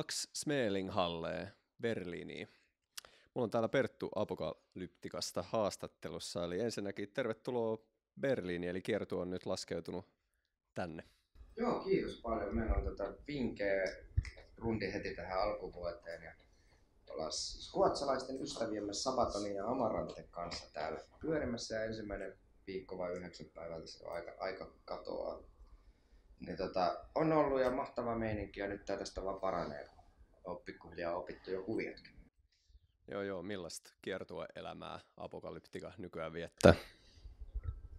Max Smelinghalle Berliiniin. Mulla on täällä Perttu Apokalyptikasta haastattelussa, eli ensinnäkin tervetuloa Berliiniin, eli kiertu on nyt laskeutunut tänne. Joo, kiitos paljon. Meillä on tätä vinkeä rundi heti tähän alkuvuoteen ja ollaan siis ruotsalaisten ystäviemme Sabatonin ja Amarante kanssa täällä pyörimässä ja ensimmäinen viikko vai yhdeksän päivää on aika, aika katoaa. Niin tota, on ollut ja mahtava meininki ja nyt tää tästä vaan paranee, kun on pikkuhiljaa opittu jo kuviotkin. Joo, joo. Millaista kiertua elämää apokalyptika nykyään viettää?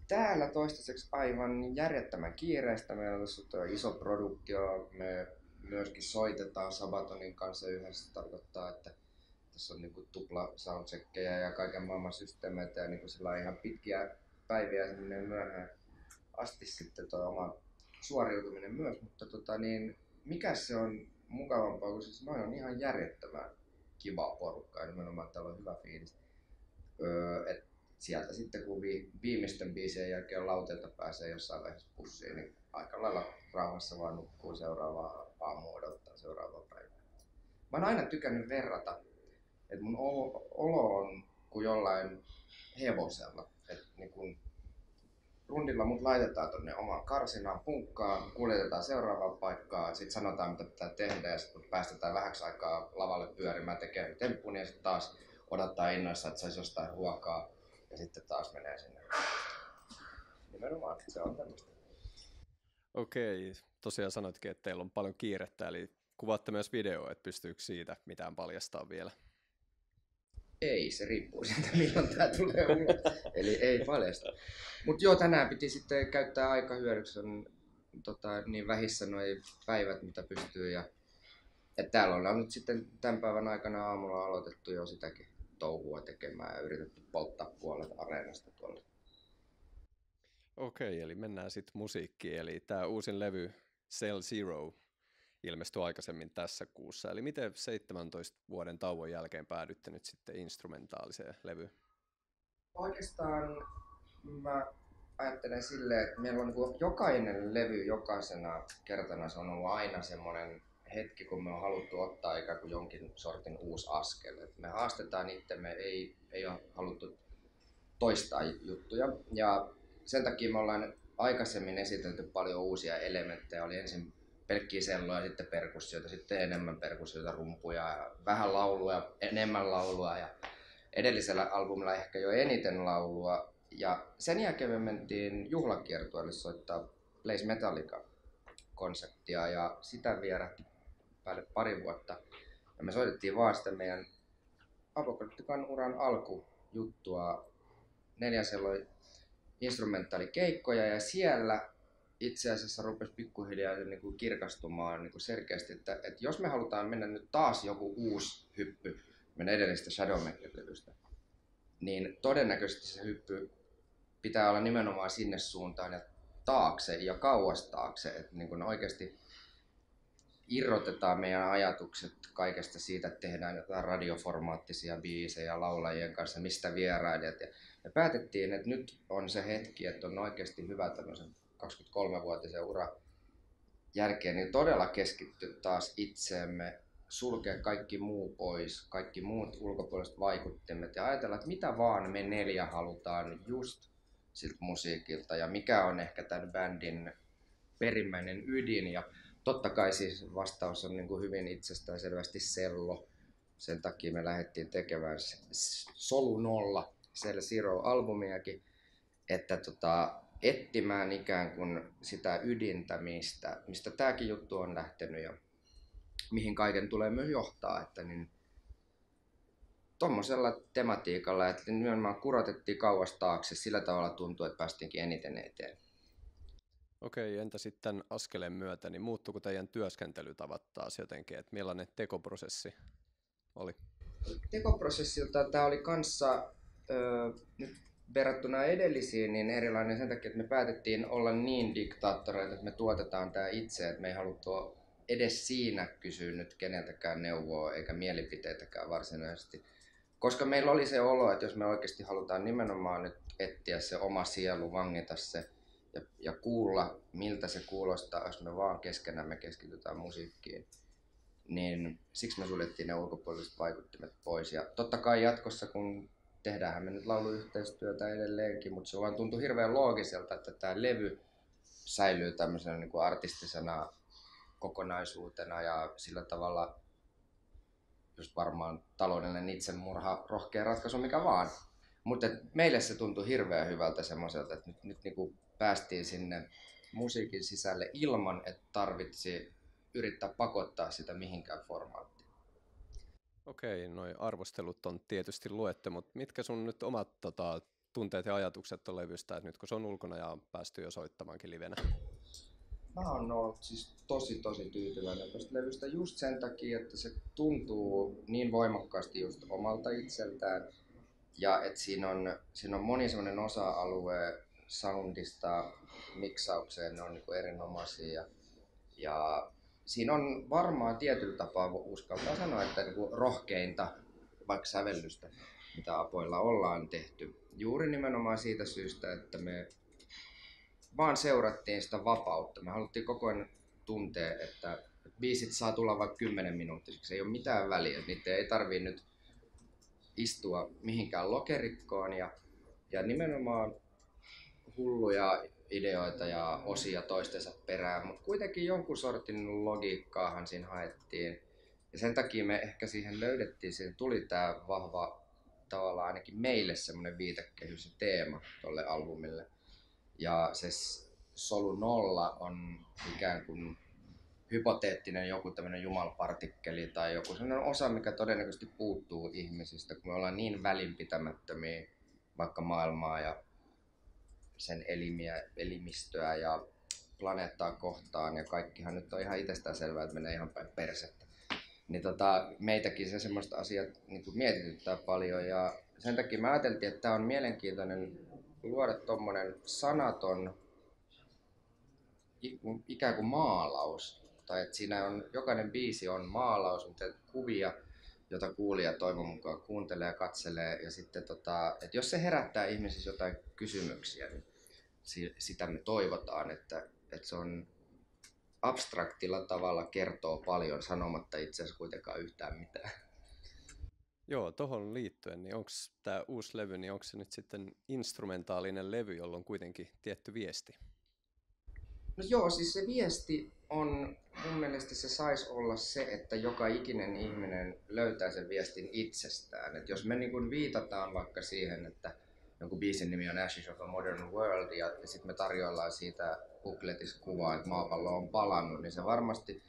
Täällä toistaiseksi aivan järjettömän kiireistä. Meillä on tässä iso produktio. Me myöskin soitetaan Sabatonin kanssa yhdessä. Se tarkoittaa, että tässä on niinku tupla soundcheckkejä ja kaiken maailman systeemeitä ja niinku ihan pitkiä päiviä sinne myöhään asti sitten tuo oma suoriutuminen myös. Mutta tota, niin, mikä se on mukavampaa, kun siis noin on ihan järjettömän kiva porukka ja nimenomaan täällä on hyvä fiilis. Öö, et sieltä sitten kun vi, viimeisten biisien jälkeen lauteelta pääsee jossain vaiheessa pussiin, niin aika lailla rauhassa vaan nukkuu seuraavaa aamua odottaa seuraavaa päivää. Mä oon aina tykännyt verrata, että mun olo, olo on kuin jollain hevosella. Et niin kun rundilla mut laitetaan tonne omaan karsinaan, punkkaan, kuljetetaan seuraavaan paikkaan, sitten sanotaan mitä pitää tehdä ja sitten päästetään vähäksi aikaa lavalle pyörimään tekemään temppun ja sitten taas odottaa innoissa, että saisi jostain ruokaa ja sitten taas menee sinne. Nimenomaan, se on tämmöistä. Okei, tosiaan sanoitkin, että teillä on paljon kiirettä, eli kuvaatte myös videoa, että pystyykö siitä mitään paljastaa vielä? Ei, se riippuu siitä milloin tämä tulee ulos. Eli ei paljasta. Mutta joo, tänään piti sitten käyttää aika hyödyksi. On tota, niin vähissä nuo päivät, mitä pystyy. Ja, et täällä ollaan nyt sitten tämän päivän aikana aamulla aloitettu jo sitäkin touhua tekemään ja yritetty polttaa puolet areenasta tuolla. Okei, eli mennään sitten musiikkiin. Eli tämä uusin levy Cell Zero ilmestyi aikaisemmin tässä kuussa. Eli miten 17 vuoden tauon jälkeen päädytte nyt sitten instrumentaaliseen levyyn? Oikeastaan mä ajattelen silleen, että meillä on niin jokainen levy jokaisena kertana se on ollut aina semmoinen hetki, kun me on haluttu ottaa ikään kuin jonkin sortin uusi askel. Et me haastetaan itsemme, ei, ei ole haluttu toistaa juttuja. Ja sen takia me ollaan aikaisemmin esitelty paljon uusia elementtejä. Oli ensin pelkkiä selloja, sitten perkussioita, sitten enemmän perkussioita, rumpuja, vähän laulua, enemmän laulua ja edellisellä albumilla ehkä jo eniten laulua. Ja sen jälkeen me mentiin juhlakiertueelle soittaa Blaze Metallica konseptia ja sitä vierähti päälle pari vuotta. Ja me soitettiin vaan sitä meidän Apokalyptikan uran alkujuttua neljäselloin instrumentaalikeikkoja ja siellä itse asiassa rupesi pikkuhiljaa niin kuin kirkastumaan niin kuin selkeästi, että, että jos me halutaan mennä nyt taas joku uusi hyppy meidän edellistä Shadowmaker-levystä, niin todennäköisesti se hyppy pitää olla nimenomaan sinne suuntaan ja taakse ja kauas taakse, että niin kuin oikeasti irrotetaan meidän ajatukset kaikesta siitä, että tehdään jotain radioformaattisia biisejä laulajien kanssa, mistä vierailijat. Ja me päätettiin, että nyt on se hetki, että on oikeasti hyvä tämmöisen 23-vuotisen ura jälkeen, niin todella keskittyä taas itseemme, sulkea kaikki muu pois, kaikki muut ulkopuoliset vaikuttimet ja ajatella, että mitä vaan me neljä halutaan just siltä musiikilta ja mikä on ehkä tämän bändin perimmäinen ydin. Ja totta kai siis vastaus on niin kuin hyvin itsestään selvästi sello. Sen takia me lähdettiin tekemään Solu Nolla, Cell Zero-albumiakin, että tota, etsimään ikään kuin sitä ydintä, mistä, mistä tämäkin juttu on lähtenyt ja mihin kaiken tulee myös johtaa. Että niin, tuommoisella tematiikalla, että nimenomaan kurotettiin kauas taakse, sillä tavalla tuntuu, että päästiinkin eniten eteen. Okei, entä sitten askeleen myötä, niin muuttuuko teidän työskentelytavat taas jotenkin, että millainen tekoprosessi oli? Tekoprosessilta tämä oli kanssa ö, nyt verrattuna edellisiin niin erilainen sen takia, että me päätettiin olla niin diktaattoreita, että me tuotetaan tämä itse, että me ei haluttu edes siinä kysyä nyt keneltäkään neuvoa eikä mielipiteitäkään varsinaisesti. Koska meillä oli se olo, että jos me oikeasti halutaan nimenomaan nyt etsiä se oma sielu, vangita se ja, ja kuulla, miltä se kuulostaa, jos me vaan keskenämme keskitytään musiikkiin, niin siksi me suljettiin ne ulkopuoliset vaikuttimet pois. Ja totta kai jatkossa, kun tehdäänhän me nyt lauluyhteistyötä edelleenkin, mutta se vaan tuntui hirveän loogiselta, että tämä levy säilyy tämmöisenä niin kuin artistisena kokonaisuutena ja sillä tavalla just varmaan taloudellinen itsemurha, rohkea ratkaisu mikä vaan. Mutta meille se tuntui hirveän hyvältä semmoiselta, että nyt, nyt niin kuin päästiin sinne musiikin sisälle ilman, että tarvitsi yrittää pakottaa sitä mihinkään formaattiin. Okei, noin arvostelut on tietysti luette, mutta mitkä sun nyt omat tota, tunteet ja ajatukset on levystä, että nyt kun se on ulkona ja on päästy jo soittamaankin livenä? Mä oon ollut siis tosi tosi tyytyväinen tästä levystä just sen takia, että se tuntuu niin voimakkaasti just omalta itseltään. Ja että siinä on, siinä on moni sellainen osa-alue soundista miksaukseen, ne on niin erinomaisia. Ja, ja siinä on varmaan tietyllä tapaa uskaltaa sanoa, että niin kuin rohkeinta vaikka sävellystä, mitä apoilla ollaan tehty. Juuri nimenomaan siitä syystä, että me vaan seurattiin sitä vapautta. Me haluttiin koko ajan tuntea, että biisit saa tulla vaikka 10 minuuttisiksi. Ei ole mitään väliä. Niitä ei tarvii nyt istua mihinkään lokerikkoon. Ja, ja nimenomaan hulluja ideoita ja osia toistensa perään, mutta kuitenkin jonkun sortin logiikkaahan siinä haettiin. Ja sen takia me ehkä siihen löydettiin, siihen tuli tämä vahva tavallaan ainakin meille semmoinen viitekehys ja teema tolle albumille. Ja se solu nolla on ikään kuin hypoteettinen joku tämmöinen jumalpartikkeli tai joku sellainen osa, mikä todennäköisesti puuttuu ihmisistä, kun me ollaan niin välinpitämättömiä vaikka maailmaa ja sen elimiä, elimistöä ja planeettaa kohtaan ja kaikkihan nyt on ihan itsestään selvää, että menee ihan päin persettä. Niin tota, meitäkin se semmoista asiat niin mietityttää paljon ja sen takia mä ajattelin, että tämä on mielenkiintoinen luoda tuommoinen sanaton ikään kuin maalaus. Tai että siinä on, jokainen biisi on maalaus, mutta kuvia, jota kuulija toivon mukaan kuuntelee ja katselee. Ja sitten tota, että jos se herättää ihmisissä jotain kysymyksiä, niin sitä me toivotaan, että, että se on abstraktilla tavalla kertoo paljon sanomatta itse asiassa kuitenkaan yhtään mitään. Joo, tuohon liittyen, niin onko tämä uusi levy, niin onko se nyt sitten instrumentaalinen levy, jolla on kuitenkin tietty viesti? No joo, siis se viesti on, mun mielestä se saisi olla se, että joka ikinen ihminen löytää sen viestin itsestään. Et jos me niin viitataan vaikka siihen, että joku biisin nimi on Ashes of a Modern World ja, ja sitten me tarjoillaan siitä bukletissa kuvaa, että maapallo on palannut, niin se varmasti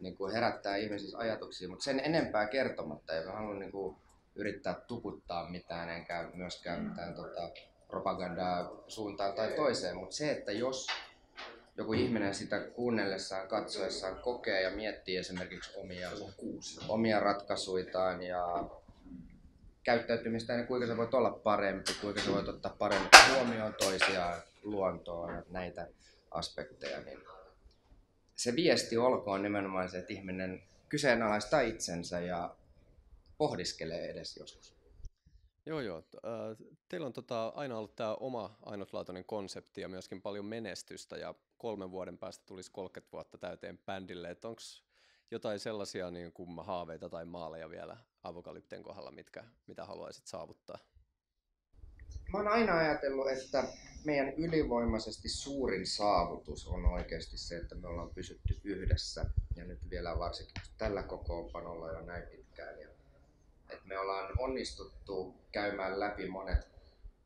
niin kuin herättää ihmisissä ajatuksia, mutta sen enempää kertomatta. Ei mä halua niin kuin, yrittää tuputtaa mitään, enkä myöskään mitään tota, propagandaa suuntaan tai toiseen, mutta se, että jos joku ihminen sitä kuunnellessaan, katsoessaan kokee ja miettii esimerkiksi omia, omia ratkaisuitaan ja käyttäytymistä, niin kuinka sä voit olla parempi, kuinka sä voit ottaa paremmin huomioon toisiaan, luontoon ja näitä aspekteja, niin se viesti olkoon nimenomaan se, että ihminen kyseenalaistaa itsensä ja pohdiskelee edes joskus. Joo, joo. Teillä on tota, aina ollut tämä oma ainutlaatuinen konsepti ja myöskin paljon menestystä ja kolmen vuoden päästä tulisi 30 vuotta täyteen bändille. Onko jotain sellaisia niin kuin haaveita tai maaleja vielä Apokalypten kohdalla, mitkä, mitä haluaisit saavuttaa? Mä oon aina ajatellut, että meidän ylivoimaisesti suurin saavutus on oikeasti se, että me ollaan pysytty yhdessä. Ja nyt vielä varsinkin tällä kokoonpanolla jo näin pitkään. Ja, että me ollaan onnistuttu käymään läpi monet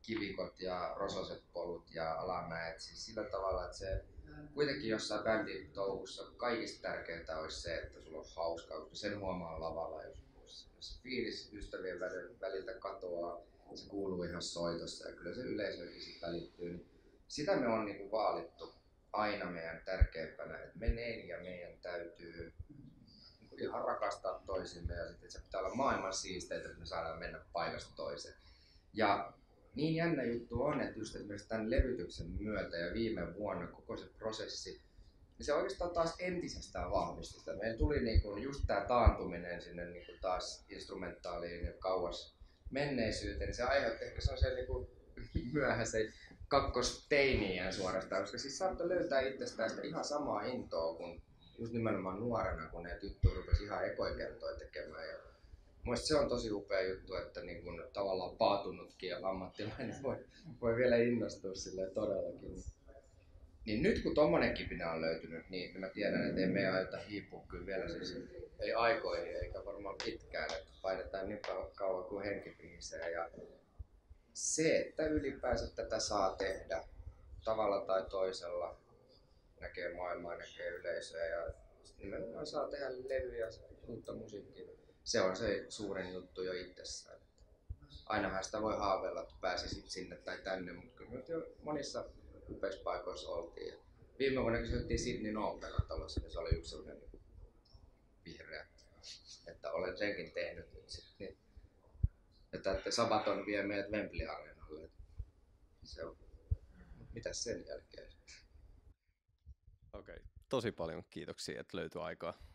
kivikot ja rososet polut ja alamäet. Siis sillä tavalla, että se kuitenkin jossain bändin touhussa kaikista tärkeintä olisi se, että sulla on hauskaa, koska sen huomaa lavalla, jos, jos fiilis ystävien väliltä katoaa, se kuuluu ihan soitossa ja kyllä se yleisökin sitten välittyy. Niin sitä me on niinku vaalittu aina meidän tärkeimpänä, että meneen ja meidän täytyy niinku ihan rakastaa toisimme ja sitten se pitää olla maailman siisteitä, että me saadaan mennä paikasta toiseen. Ja niin jännä juttu on, että just esimerkiksi tämän levytyksen myötä ja viime vuonna koko se prosessi, niin se oikeastaan taas entisestään vahvisti sitä. Meillä tuli niin kuin just tämä taantuminen sinne niin kuin taas instrumentaaliin ja kauas menneisyyteen, niin se aiheutti ehkä sellaisen niin kuin myöhäisen kakkosteiniään suorastaan, koska siis saattoi löytää itsestään sitä ihan samaa intoa kuin just nimenomaan nuorena, kun ne juttuja rupesi ihan ekoin kertoa tekemään. Ja Mielestäni se on tosi upea juttu, että niin kun tavallaan paatunutkin ammattilainen voi, voi vielä innostua sille todellakin. Niin nyt kun tommonen kipinä on löytynyt, niin mä tiedän, että ei meidän aiota hiipua kyllä vielä siis ei aikoihin eikä varmaan pitkään, että painetaan niin kauan kuin henki. Ja se, että ylipäänsä tätä saa tehdä tavalla tai toisella, näkee maailmaa, näkee yleisöä ja nimenomaan saa tehdä levyjä, uutta musiikkia. Se on se suurin juttu jo itsessään. Ainahan sitä voi haaveilla, että pääsisi sinne tai tänne, mutta kyllä nyt jo monissa upeissa paikoissa oltiin. Viime vuonna kysyttiin Opera talossa, niin se oli yksi sellainen vihreä, että olen senkin tehnyt nyt sitten. Niin, että, Sabaton vie meidät Wembley Areenalle. Se on. Mitä sen jälkeen? Okei, okay. tosi paljon kiitoksia, että löytyi aikaa